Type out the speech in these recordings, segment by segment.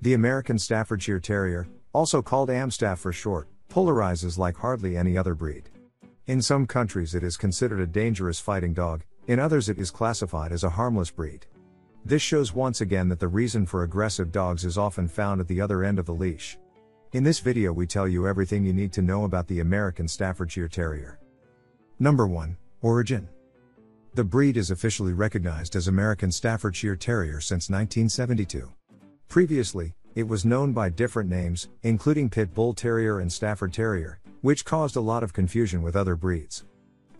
The American Staffordshire Terrier, also called Amstaff for short, polarizes like hardly any other breed. In some countries, it is considered a dangerous fighting dog, in others, it is classified as a harmless breed. This shows once again that the reason for aggressive dogs is often found at the other end of the leash. In this video, we tell you everything you need to know about the American Staffordshire Terrier. Number 1 Origin The breed is officially recognized as American Staffordshire Terrier since 1972. Previously, it was known by different names, including Pit Bull Terrier and Stafford Terrier, which caused a lot of confusion with other breeds.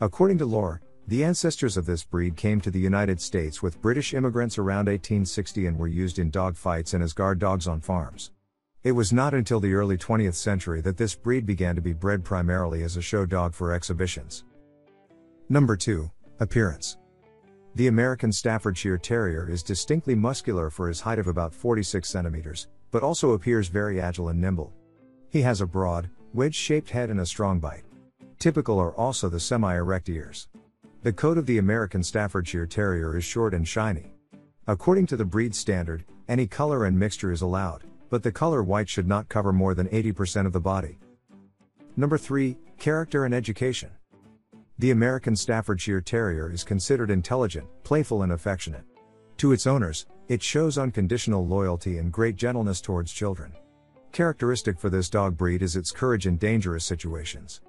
According to lore, the ancestors of this breed came to the United States with British immigrants around 1860 and were used in dog fights and as guard dogs on farms. It was not until the early 20th century that this breed began to be bred primarily as a show dog for exhibitions. Number 2 Appearance the American Staffordshire Terrier is distinctly muscular for his height of about 46 centimeters, but also appears very agile and nimble. He has a broad, wedge shaped head and a strong bite. Typical are also the semi erect ears. The coat of the American Staffordshire Terrier is short and shiny. According to the breed standard, any color and mixture is allowed, but the color white should not cover more than 80% of the body. Number 3 Character and Education. The American Staffordshire Terrier is considered intelligent, playful, and affectionate. To its owners, it shows unconditional loyalty and great gentleness towards children. Characteristic for this dog breed is its courage in dangerous situations.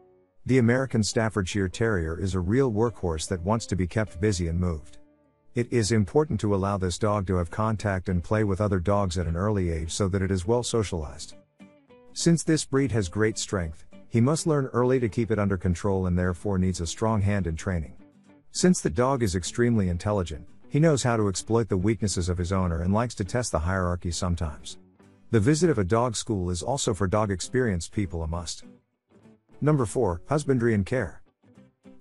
The American Staffordshire Terrier is a real workhorse that wants to be kept busy and moved. It is important to allow this dog to have contact and play with other dogs at an early age so that it is well socialized. Since this breed has great strength, he must learn early to keep it under control and therefore needs a strong hand in training. Since the dog is extremely intelligent, he knows how to exploit the weaknesses of his owner and likes to test the hierarchy sometimes. The visit of a dog school is also for dog experienced people a must. Number 4 Husbandry and Care.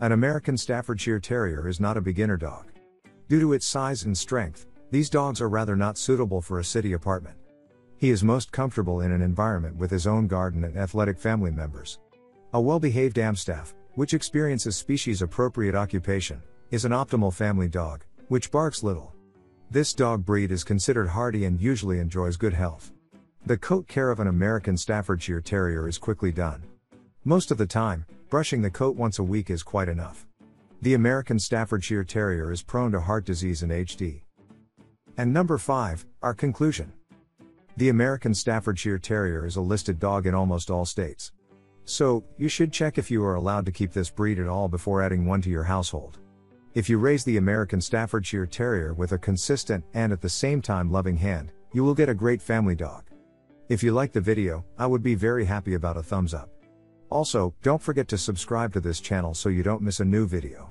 An American Staffordshire Terrier is not a beginner dog. Due to its size and strength, these dogs are rather not suitable for a city apartment. He is most comfortable in an environment with his own garden and athletic family members. A well behaved Amstaff, which experiences species appropriate occupation, is an optimal family dog, which barks little. This dog breed is considered hardy and usually enjoys good health. The coat care of an American Staffordshire Terrier is quickly done. Most of the time, brushing the coat once a week is quite enough. The American Staffordshire Terrier is prone to heart disease and HD. And number 5, our conclusion. The American Staffordshire Terrier is a listed dog in almost all states. So, you should check if you are allowed to keep this breed at all before adding one to your household. If you raise the American Staffordshire Terrier with a consistent and at the same time loving hand, you will get a great family dog. If you like the video, I would be very happy about a thumbs up. Also, don't forget to subscribe to this channel so you don't miss a new video.